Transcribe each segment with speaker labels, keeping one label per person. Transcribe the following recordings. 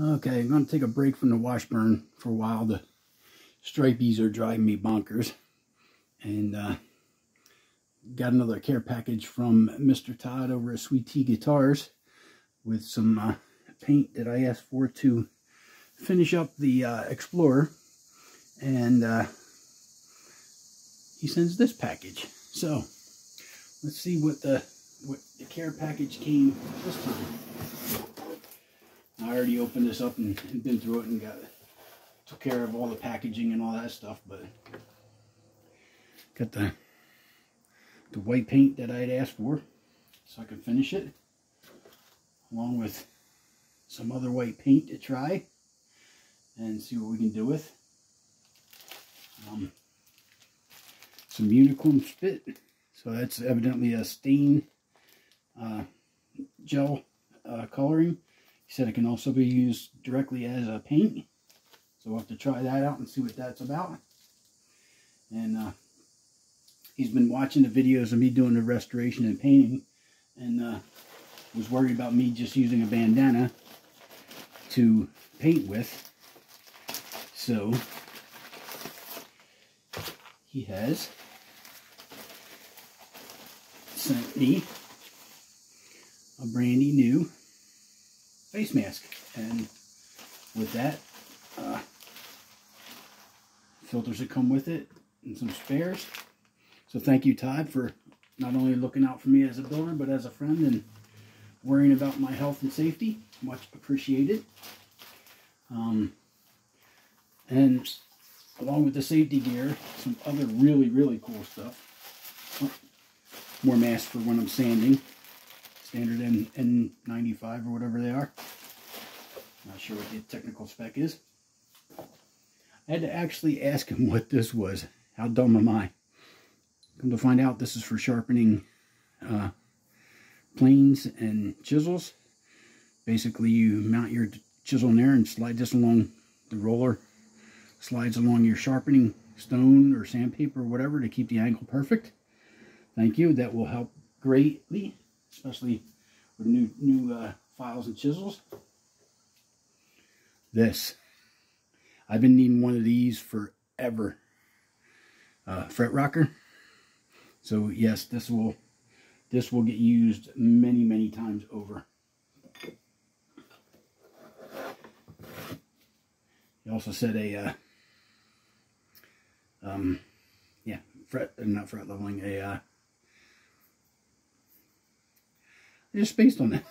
Speaker 1: Okay, I'm going to take a break from the Washburn for a while. The stripies are driving me bonkers. And uh, got another care package from Mr. Todd over at Sweet T Guitars with some uh, paint that I asked for to finish up the uh, Explorer. And uh, he sends this package. So, let's see what the, what the care package came this time. Already opened this up and, and been through it and got took care of all the packaging and all that stuff, but got the the white paint that I had asked for so I could finish it along with some other white paint to try and see what we can do with. Um, some unicorn spit. So that's evidently a stain uh, gel uh, coloring. He said it can also be used directly as a paint. So we'll have to try that out and see what that's about. And uh, he's been watching the videos of me doing the restoration and painting. And uh, was worried about me just using a bandana to paint with. So he has sent me a brandy new face mask. And with that, uh, filters that come with it and some spares. So thank you, Todd, for not only looking out for me as a builder, but as a friend and worrying about my health and safety. Much appreciated. Um, and along with the safety gear, some other really, really cool stuff. More masks for when I'm sanding standard N N95 or whatever they are. Not sure what the technical spec is. I had to actually ask him what this was. How dumb am I? Come to find out, this is for sharpening uh, planes and chisels. Basically, you mount your chisel in there and slide this along the roller. Slides along your sharpening stone or sandpaper or whatever to keep the angle perfect. Thank you. That will help greatly especially with new new uh, files and chisels. This, I've been needing one of these forever. Uh, fret rocker. So yes, this will this will get used many many times over. He also said a uh, um, yeah fret not fret leveling a uh, just based on that.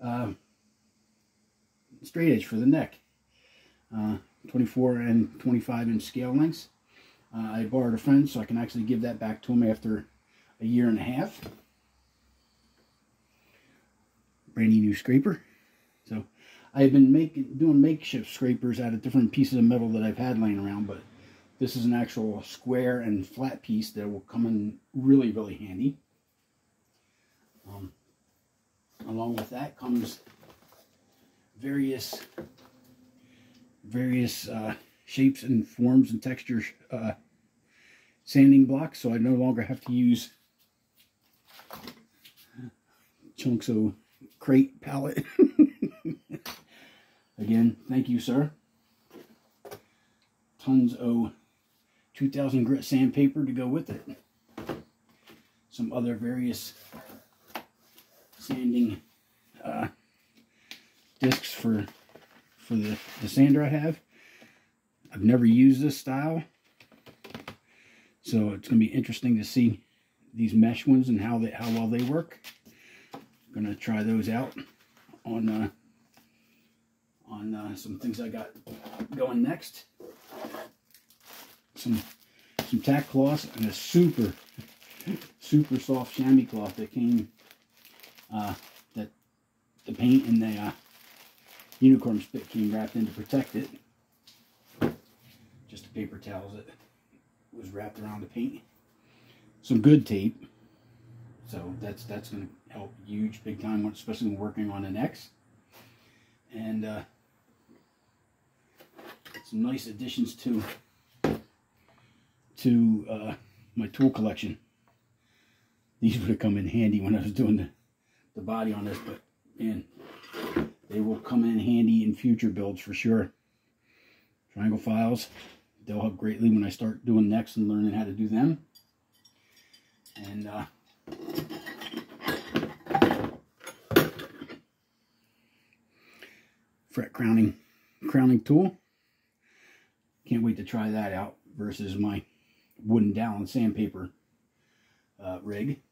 Speaker 1: um, straight edge for the neck. Uh, 24 and 25 inch scale lengths. Uh, I borrowed a friend so I can actually give that back to him after a year and a half. Brandy new scraper. So I've been making doing makeshift scrapers out of different pieces of metal that I've had laying around, but this is an actual square and flat piece that will come in really, really handy. Um, along with that comes various various uh, shapes and forms and textures uh, sanding blocks so I no longer have to use chunks of crate pallet again thank you sir. Tons of 2000 grit sandpaper to go with it. Some other various sanding uh, discs for for the, the sander I have. I've never used this style. So it's going to be interesting to see these mesh ones and how they how well they work. I'm going to try those out on uh, on uh, some things I got going next. Some some tack cloths and a super super soft chamois cloth that came uh, that the paint and the uh, unicorn spit came wrapped in to protect it. Just the paper towels that was wrapped around the paint. Some good tape. So that's that's going to help huge, big time, especially when working on an X. And uh, some nice additions to to uh, my tool collection. These would have come in handy when I was doing the the body on this, but man, they will come in handy in future builds for sure. Triangle files, they'll help greatly when I start doing necks and learning how to do them. And uh, fret crowning crowning tool. Can't wait to try that out versus my wooden dowel sandpaper uh, rig.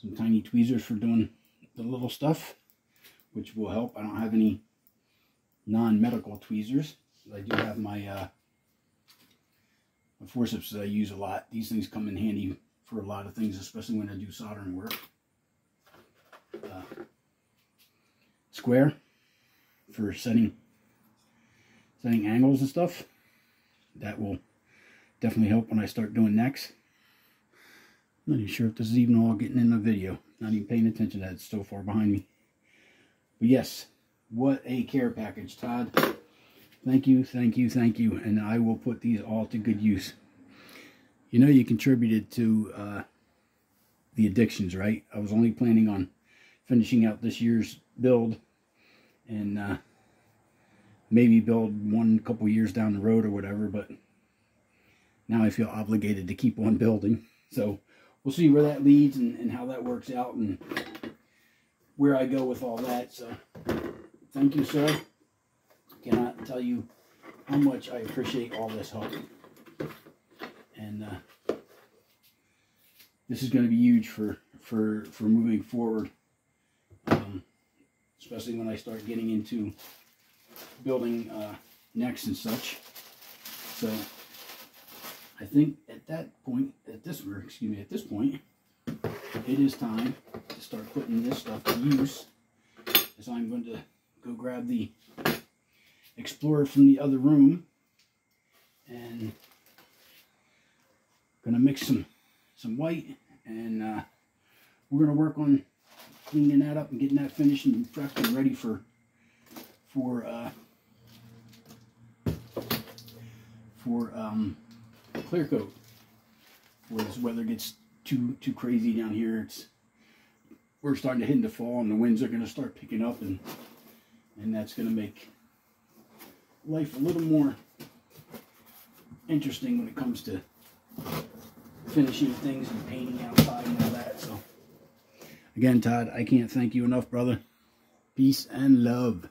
Speaker 1: Some tiny tweezers for doing the little stuff, which will help. I don't have any non-medical tweezers. I do have my, uh, my forceps that I use a lot. These things come in handy for a lot of things, especially when I do soldering work. Uh, square for setting setting angles and stuff. That will definitely help when I start doing necks. Not even sure if this is even all getting in the video. Not even paying attention to that. It's so far behind me. But yes, what a care package, Todd. Thank you, thank you, thank you. And I will put these all to good use. You know you contributed to uh, the addictions, right? I was only planning on finishing out this year's build and uh, maybe build one couple years down the road or whatever, but now I feel obligated to keep on building. So we'll see where that leads and, and how that works out and where I go with all that. So thank you, sir. Cannot tell you how much I appreciate all this help. And uh, this is going to be huge for, for, for moving forward. Um, especially when I start getting into building uh, necks and such. So I think at that point, at this, excuse me, at this point, it is time to start putting this stuff to use. As I'm going to go grab the Explorer from the other room and gonna mix some some white and uh, we're gonna work on cleaning that up and getting that finished and prepped and ready for for uh, for um, clear coat. Where this weather gets too too crazy down here, it's we're starting to hit into fall and the winds are going to start picking up and and that's going to make life a little more interesting when it comes to finishing things and painting outside and all that. So again, Todd, I can't thank you enough, brother. Peace and love.